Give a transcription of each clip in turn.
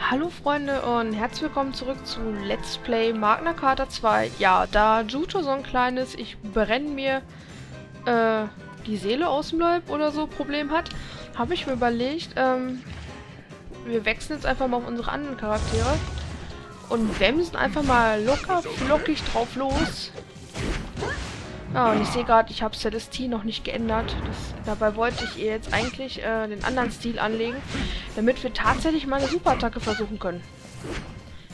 Hallo Freunde und herzlich willkommen zurück zu Let's Play Magna Carta 2. Ja, da Juto so ein kleines, ich brenne mir äh, die Seele aus dem Leib oder so Problem hat, habe ich mir überlegt, ähm, wir wechseln jetzt einfach mal auf unsere anderen Charaktere und wemsen einfach mal locker flockig drauf los. Ja, und ich sehe gerade, ich habe Celestine noch nicht geändert. Das, dabei wollte ich ihr jetzt eigentlich äh, den anderen Stil anlegen, damit wir tatsächlich mal eine Superattacke versuchen können.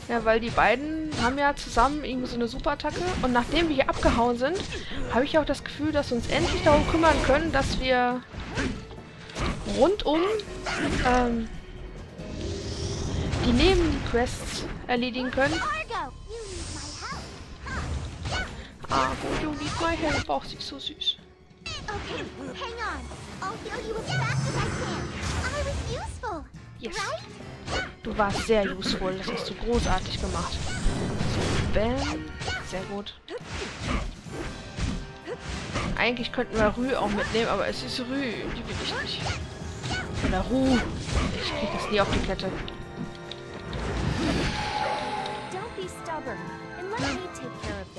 Ja, weil die beiden haben ja zusammen irgendwie so eine Superattacke. Und nachdem wir hier abgehauen sind, habe ich auch das Gefühl, dass wir uns endlich darum kümmern können, dass wir rundum ähm, die Nebenquests erledigen können. Ah, you need my help. Oh, sie ist so süß. Okay, hang on. I'll heal you as fast as I can. I was useful, Yes. Du warst sehr useful. Das hast du großartig gemacht. So, bam. Sehr gut. Eigentlich könnten wir Rü auch mitnehmen, aber es ist Rü. Die will ich nicht. Oder Ru. Ich krieg das nie auf die Kette. Don't be stubborn and let me take care of.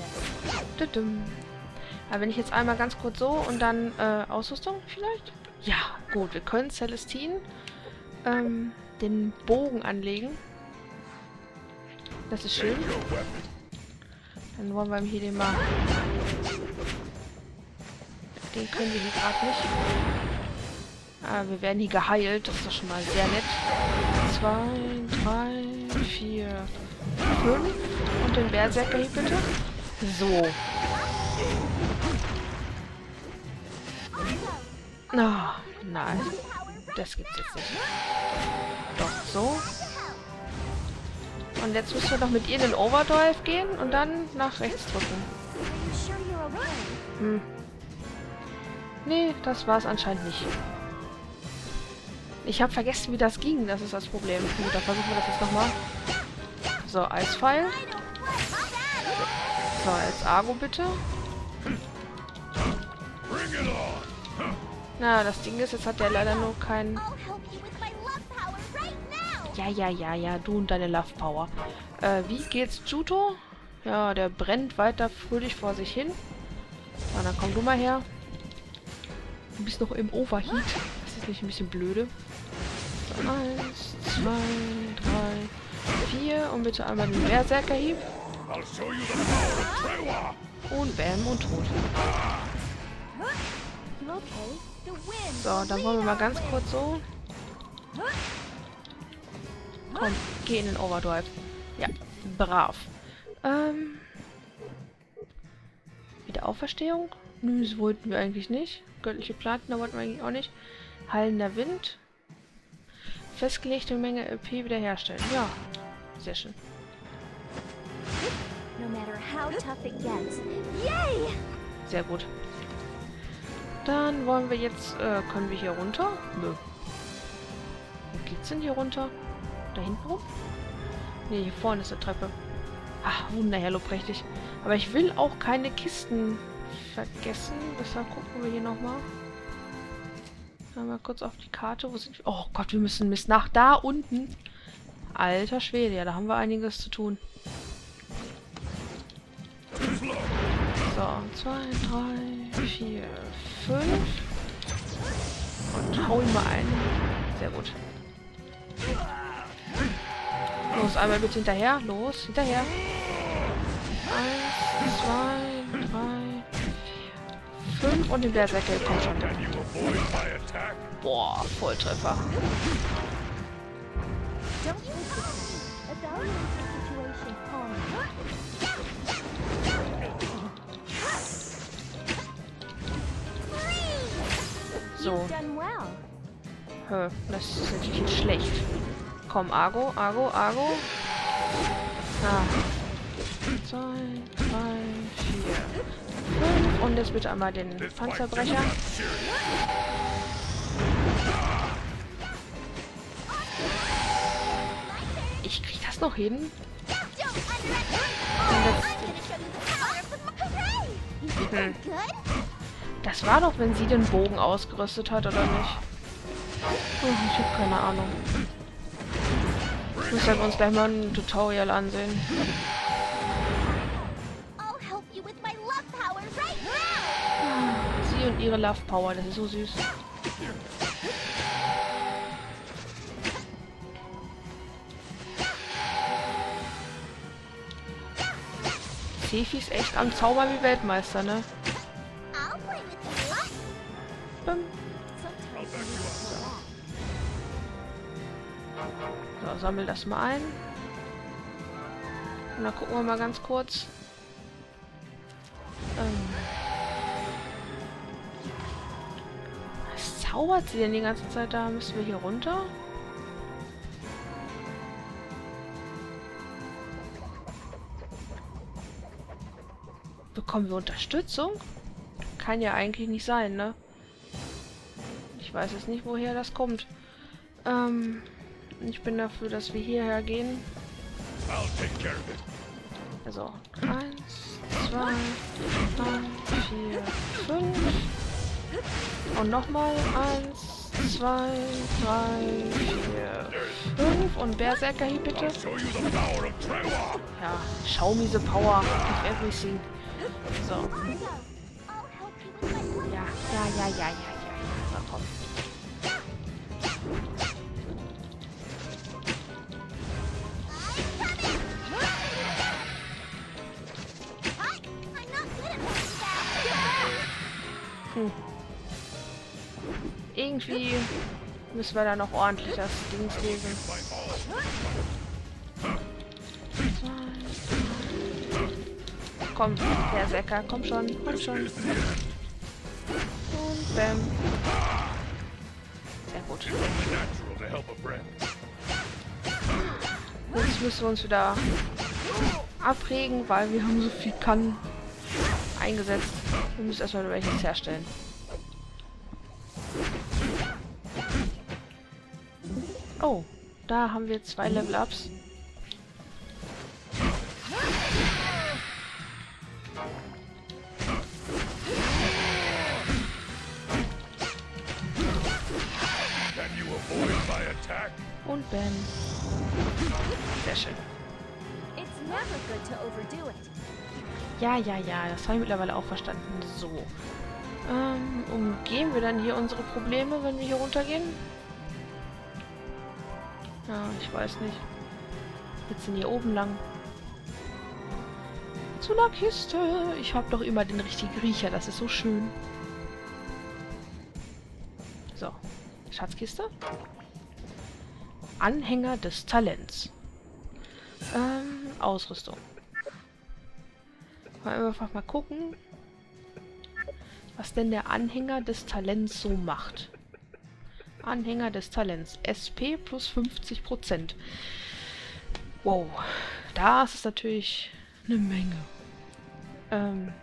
Aber wenn ich jetzt einmal ganz kurz so und dann äh, Ausrüstung vielleicht? Ja, gut. Wir können Celestine ähm, den Bogen anlegen. Das ist schön. Dann wollen wir ihm hier den mal... Den können wir hier gerade nicht. Ah, wir werden hier geheilt. Das ist doch schon mal sehr nett. Zwei, drei, vier, fünf. Und den Berserker hier bitte. So. Ah, nein. Das gibt's jetzt nicht. Doch, so. Und jetzt müssen wir noch mit ihr in den Overdrive gehen und dann nach rechts drücken. Hm. Nee, das war es anscheinend nicht. Ich habe vergessen, wie das ging. Das ist das Problem. Gut, dann versuchen wir das jetzt nochmal. So, Eispfeil. So, jetzt Argo bitte. Na, das Ding ist, jetzt hat der leider nur keinen... Ja, ja, ja, ja, du und deine Love Power. Äh, wie geht's Juto? Ja, der brennt weiter fröhlich vor sich hin. Na, dann komm du mal her. Du bist noch im Overheat. Das ist nicht ein bisschen blöde. So, eins, zwei, drei, vier. Und bitte einmal den Berserkerhieb. Und bam und tot. So, dann wollen wir mal ganz kurz so. Komm, geh in den Overdrive. Ja, brav. Ähm. Wiederauferstehung? Nö, das wollten wir eigentlich nicht. Göttliche Platina wollten wir eigentlich auch nicht. Hallender Wind. Festgelegte Menge LP wiederherstellen. Ja, sehr schön. Sehr gut. Dann wollen wir jetzt, äh, können wir hier runter? Nö. Wo geht's denn hier runter? Da hinten rum? Ne, hier vorne ist eine Treppe. Ach, wunderherlobprächtig. Aber ich will auch keine Kisten vergessen. Deshalb gucken wir hier nochmal. Mal kurz auf die Karte. Wo sind wir? Oh Gott, wir müssen bis nach da unten. Alter Schwede, ja, da haben wir einiges zu tun. So, zwei, drei, vier, fünf. Und hau ihn mal ein. Sehr gut. Los, einmal bitte hinterher. Los, hinterher. Eins, zwei, drei, fünf. Und den Berserker. Komm schon. Boah, Volltreffer. Don't So. Hä, das ist natürlich jetzt schlecht. Komm, Argo, Argo, Argo. Ah. Zwei, drei, vier, fünf. Und jetzt bitte einmal den Panzerbrecher. Ich krieg das noch hin. Hm. Das war doch, wenn sie den Bogen ausgerüstet hat, oder nicht? Oh, ich habe keine Ahnung. Müssen wir uns gleich mal ein Tutorial ansehen. Sie und ihre Love Power, das ist so süß. Sefi ist echt am Zaubern wie Weltmeister, ne? You. Bim. So, sammel das mal ein. Und dann gucken wir mal ganz kurz. Ähm. Was zaubert sie denn die ganze Zeit da? Müssen wir hier runter? Bekommen wir Unterstützung? Kann ja eigentlich nicht sein, ne? Ich weiß jetzt nicht, woher das kommt. Ähm, ich bin dafür, dass wir hierher gehen. I'll take care of it. Also, eins, zwei, drei, vier, fünf. Und nochmal eins, zwei, drei, vier, fünf. Und bitte. Power of Trewa. Ja, show me the power of everything. So, ja, ja, ja, ja, ja, Hm. Irgendwie müssen wir da noch ordentlich das Dings lesen. Komm, Berserker, komm schon, komm schon. Und bam. Sehr gut. Jetzt müssen wir uns wieder abregen, weil wir haben so viel Kann eingesetzt. Wir müssen erstmal welches herstellen. Oh, da haben wir zwei Level-Ups. Und bam. Sehr schön. It's never good to overdo it. Ja, ja, ja, das habe ich mittlerweile auch verstanden. So. Ähm, umgehen wir dann hier unsere Probleme, wenn wir hier runtergehen? Ja, ich weiß nicht. Jetzt sind hier oben lang. Zu einer Kiste. Ich habe doch immer den richtigen Riecher. Das ist so schön. So. Schatzkiste. Anhänger des Talents. Ähm, Ausrüstung. Wir einfach mal gucken, was denn der Anhänger des Talents so macht. Anhänger des Talents. SP plus 50%. Wow. Das ist natürlich eine Menge. Ähm.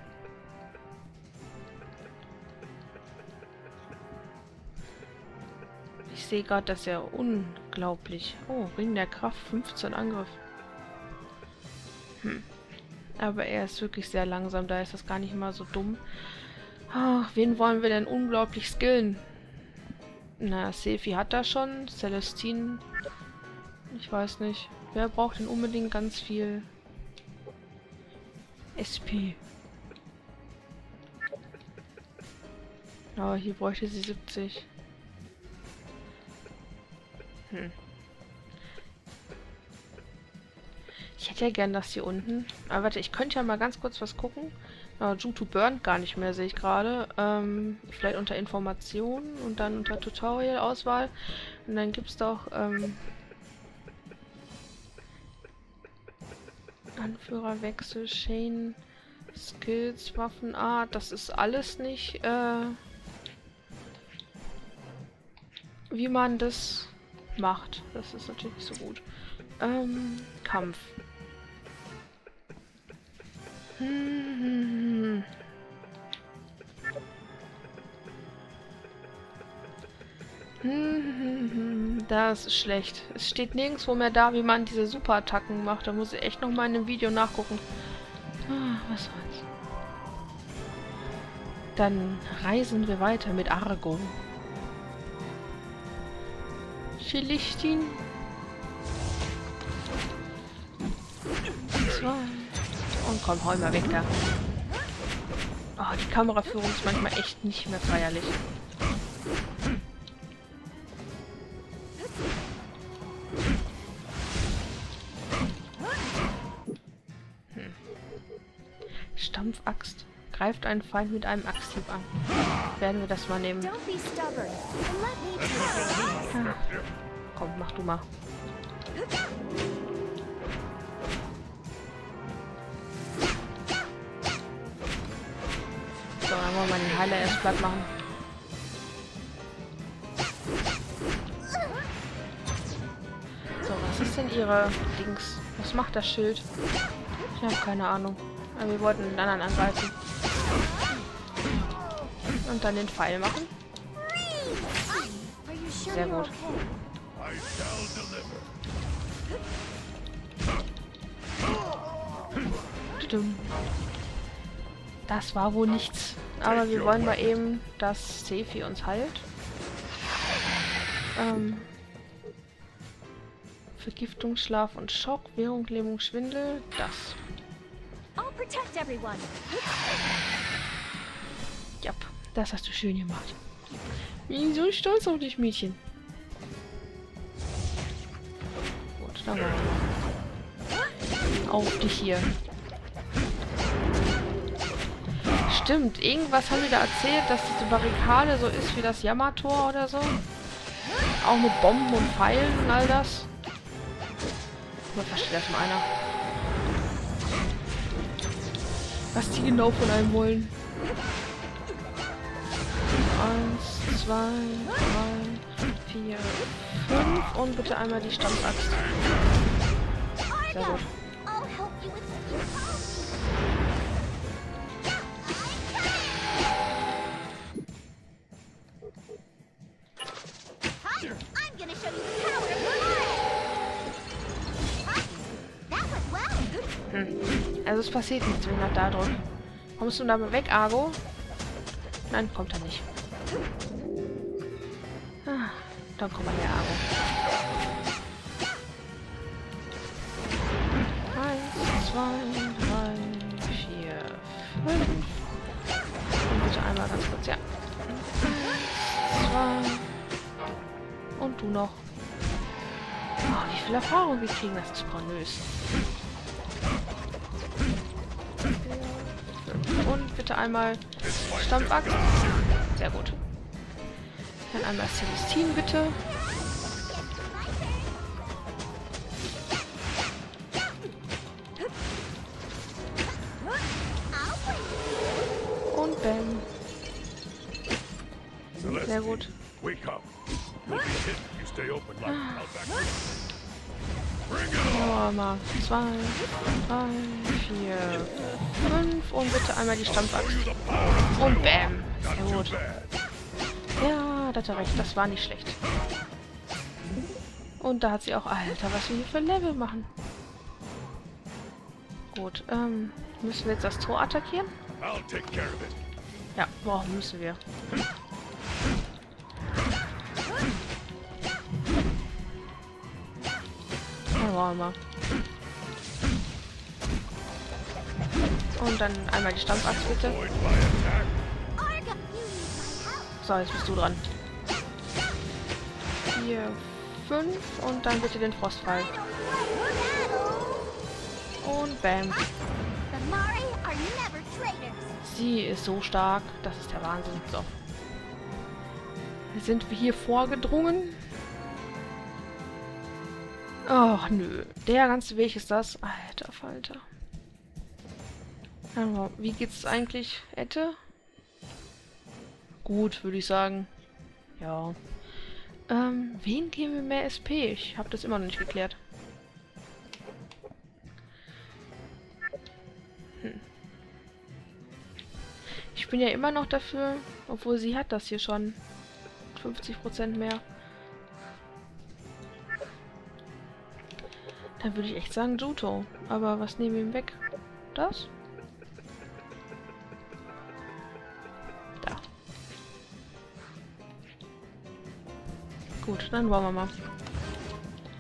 Ich sehe gerade, dass er unglaublich... Oh, Ring der Kraft, 15 Angriff. Hm. Aber er ist wirklich sehr langsam, da ist das gar nicht mal so dumm. Ach, wen wollen wir denn unglaublich skillen? Na, Sefi hat das schon. Celestine. Ich weiß nicht. Wer braucht denn unbedingt ganz viel SP? Aber hier bräuchte sie 70. Hm. Ich hätte ja gern das hier unten. Aber warte, ich könnte ja mal ganz kurz was gucken. Uh, Jutu burnt gar nicht mehr, sehe ich gerade. Ähm, vielleicht unter Informationen und dann unter Tutorial-Auswahl. Und dann gibt es doch ähm, Anführerwechsel, Chain, Skills, Waffenart. Das ist alles nicht, äh, wie man das macht. Das ist natürlich nicht so gut. Ähm, Kampf. Hm. Das ist schlecht. Es steht nirgendwo mehr da, wie man diese Superattacken macht. Da muss ich echt noch mal in einem Video nachgucken. Ah, was soll's. Dann reisen wir weiter mit Argon. Schilichtin. zwei. Und komm, hau mal weg da. Oh, die Kameraführung ist manchmal echt nicht mehr feierlich. Hm. Stampfaxt. Greift einen Feind mit einem Axthieb an. Werden wir das mal nehmen. Ah. Komm, mach du mal. So, dann wollen wir mal den Heiler erst platt machen. So, was ist denn ihre Dings? Was macht das Schild? Ich habe keine Ahnung. Aber wir wollten den anderen angreifen. Und dann den Pfeil machen. Sehr gut. Das war wohl nichts. Aber wir wollen mal eben, dass Sefi uns heilt. Ähm, Vergiftung, Schlaf und Schock, Währung, Lähmung, Schwindel, das. Ja, das hast du schön gemacht. Ich bin so stolz auf dich, Mädchen. Gut, dann mal. Auf dich hier. Stimmt, irgendwas haben die da erzählt, dass diese Barrikade so ist wie das Yamator oder so. Auch mit Bomben und Pfeilen und all das. Mal versteht das mal einer. Was die genau von einem wollen. Eins, zwei, drei, vier, fünf und bitte einmal die Stampfaxt. Sehr gut. Passiert nichts, wenn ich da drücke. Kommst du da mal weg, Argo? Nein, kommt er nicht. Ah, dann komm mal her, Argo. Eins, zwei, drei, vier, fünf. Und bitte einmal ganz kurz, ja. Eins, zwei. Und du noch. Oh, wie viel Erfahrung wir kriegen, das ist pornös. Bitte einmal Stampfaxt. Sehr gut. Dann einmal Celestine, bitte. Und. Celeste, Sehr gut. wake mal zwei, drei, vier, fünf. Und bitte einmal die Stampfaxt. Und. Bam. Sehr gut. Ja, da hat er recht. Das war nicht schlecht. Und da hat sie auch... Alter, was wir hier für Level machen. Gut, ähm... Müssen wir jetzt das Tor attackieren? Ja, boah, müssen wir. Mal. Und dann einmal die Stampfaxt bitte. So, jetzt bist du dran. Vier, fünf und dann bitte den Frostfall. Und bam. Sie ist so stark. Das ist der Wahnsinn. So. Sind wir hier vorgedrungen? Ach, nö. Der ganze Weg ist das. Alter Falter. Wie geht's eigentlich, Ette? Gut, würde ich sagen. Ja. Ähm, wen geben wir mehr SP? Ich habe das immer noch nicht geklärt. Ich bin ja immer noch dafür, obwohl sie hat das hier schon. 50% mehr. Dann würde ich echt sagen Juto. Aber was nehmen wir ihm weg? Das? Da. Gut, dann wollen wir mal.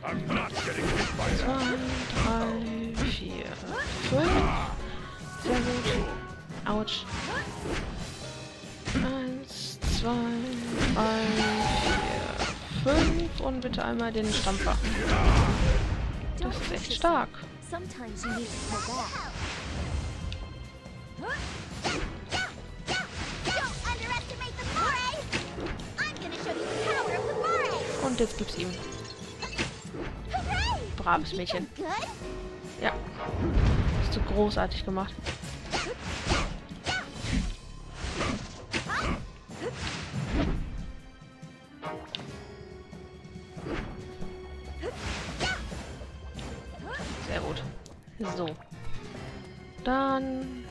Zwei, drei, vier, Autsch. Eins, zwei, drei, vier, fünf. Und bitte einmal den Stampfer. Das ist echt stark. Und jetzt gibt's ihm. Braves Mädchen. Ja. Hast du großartig gemacht.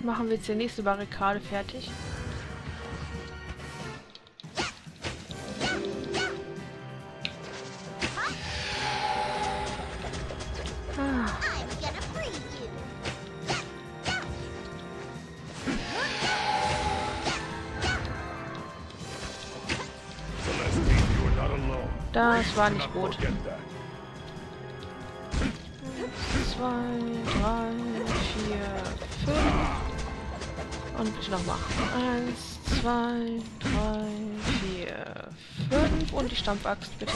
Machen wir jetzt die nächste Barrikade fertig. Das war nicht gut. zwei, drei, vier, fünf. Und bitte nochmal. Eins, zwei, drei, vier, fünf. Und die Stampfaxt, bitte.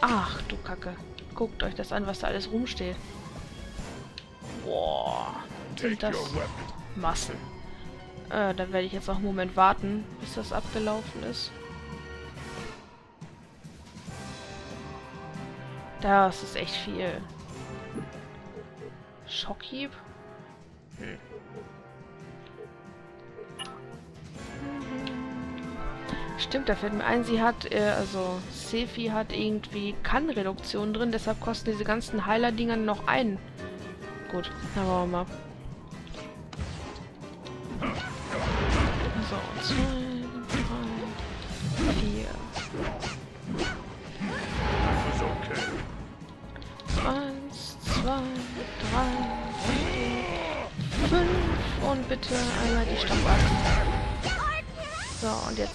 Ach, du Kacke. Guckt euch das an, was da alles rumsteht. Boah. Sind das. Massen. Äh, dann werde ich jetzt noch einen Moment warten, bis das abgelaufen ist. Das ist echt viel. Schockhieb? Hm. Stimmt, da fällt mir ein, sie hat, äh, also Sefi hat irgendwie Kannreduktion drin, deshalb kosten diese ganzen Heiler-Dinger noch ein. Gut, dann wollen wir mal.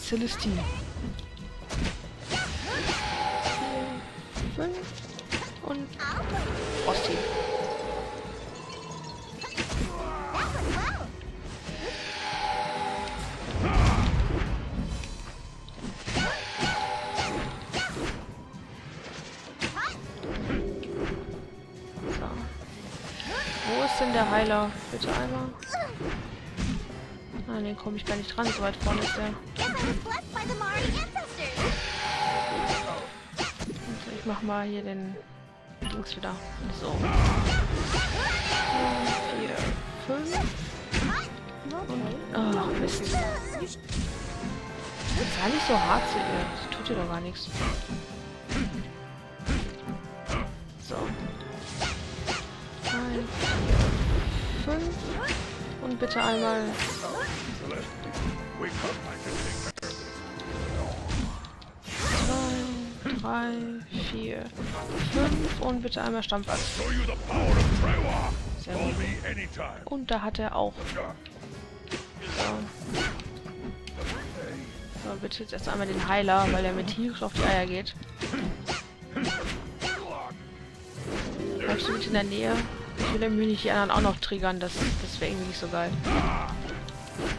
Celestine. Und denn der Heiler? Bitte einmal. Ah, den komme ich gar nicht dran. So weit vorne ist der. Also ich mach mal hier den Dings wieder. So. Vier, fünf. Ach, Mist. Sei nicht so hart zu ihr. Das tut ihr doch gar nichts. So. Drei, vier, fünf. Und bitte einmal. Celestine, drei, vier, fünf. Und bitte einmal Trewa. Sehr gut. Und da hat er auch. So. So, bitte jetzt erst einmal den Heiler, weil er mir tierisch auf die Eier geht. Bleibst du bitte in der Nähe? Ich will nämlich nicht die anderen auch noch triggern, das, das wäre irgendwie nicht so geil.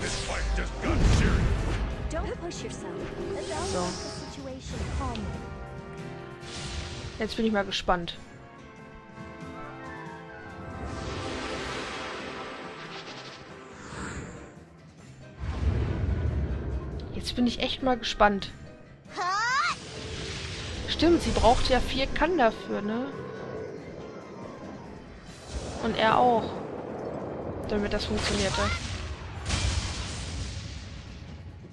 This Jetzt bin ich mal gespannt. Jetzt bin ich echt mal gespannt. Stimmt, sie braucht ja vier Kann dafür, ne? Und er auch. Damit das funktionierte.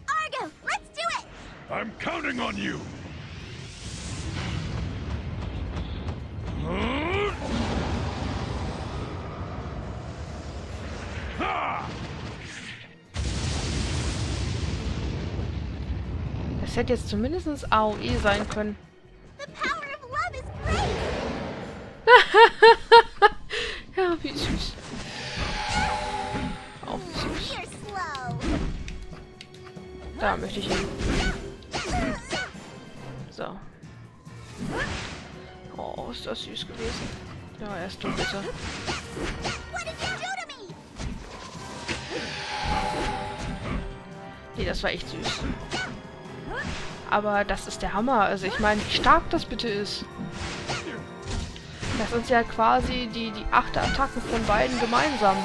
Argo, let's do it! I'm counting on you. Hätte jetzt zumindest AOE sein können. Ja, wie süß. Auch süß. Da möchte ich hin. So. Oh, ist das süß gewesen. Ja, erst du bitte. What did you do to me? Nee, das war echt süß. Aber das ist der Hammer. Also ich meine, wie stark das bitte ist. Das sind ja quasi die, die achte Attacken von beiden gemeinsam.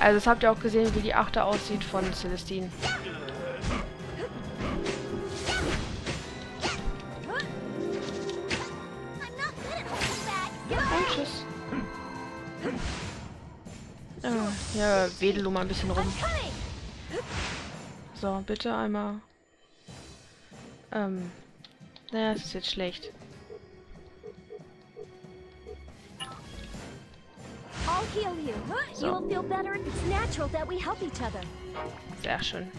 Also das habt ihr auch gesehen, wie die achte aussieht von Celestine. Und tschüss. Äh, ja, wedel du mal ein bisschen rum. So, bitte einmal. Ähm. Naja, es ist jetzt schlecht. I'll heal you. So. You'll feel better. It's natural that we help each other. Sehr schön.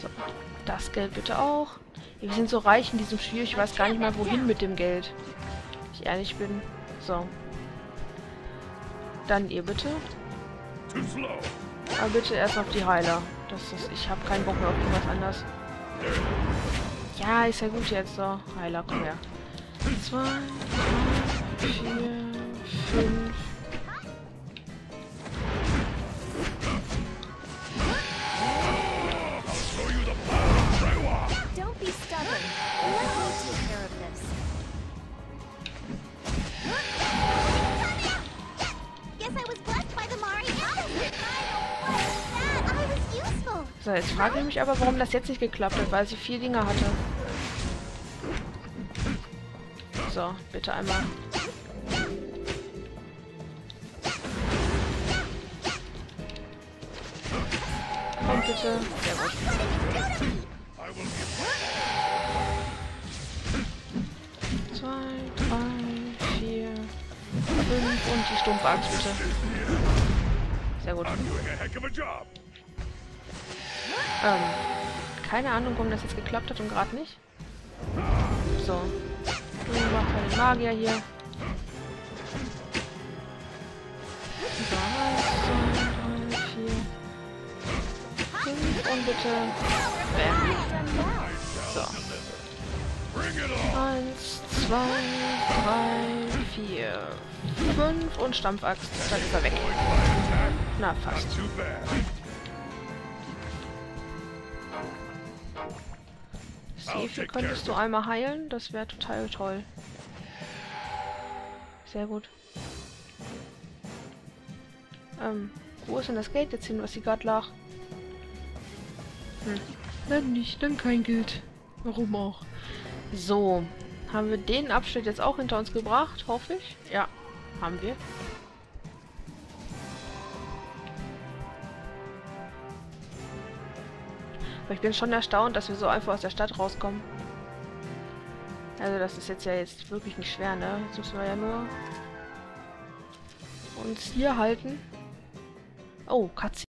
So, das Geld bitte auch. Wir sind so reich in diesem Spiel, ich weiß gar nicht mal wohin mit dem Geld. Wenn ich ehrlich bin. So. Dann ihr bitte. Aber bitte erst auf die Heiler. Das ist, ich habe keinen Bock mehr auf irgendwas anderes. Ja, ist ja gut jetzt so. Heiler, komm her. Zwei, drei, vier, fünf. Jetzt frage ich mich aber, warum das jetzt nicht geklappt hat, weil sie vier Dinger hatte. So, bitte einmal. Komm bitte. Sehr gut. Zwei, drei, vier, fünf und die stumpfe Axt bitte. Sehr gut. Ähm, keine Ahnung, warum das jetzt geklappt hat und gerade nicht. So. Du machst mal den Magier hier. So, eins, zwei, drei, vier, fünf und bitte. Bam. So. Eins, zwei, drei, vier, fünf und Stampfaxt. Dann ist er weg. Na, fast. Sefi, könntest du einmal heilen? Das wäre total toll. Sehr gut. Ähm, wo ist denn das Geld jetzt hin, was sie gerade lag? Hm. Dann nicht, dann kein Geld. Warum auch? So, haben wir den Abschnitt jetzt auch hinter uns gebracht, hoffe ich? Ja, haben wir. Aber ich bin schon erstaunt, dass wir so einfach aus der Stadt rauskommen. Also das ist jetzt ja jetzt wirklich nicht schwer, ne? Jetzt müssen wir ja nur uns hier halten. Oh, Katze.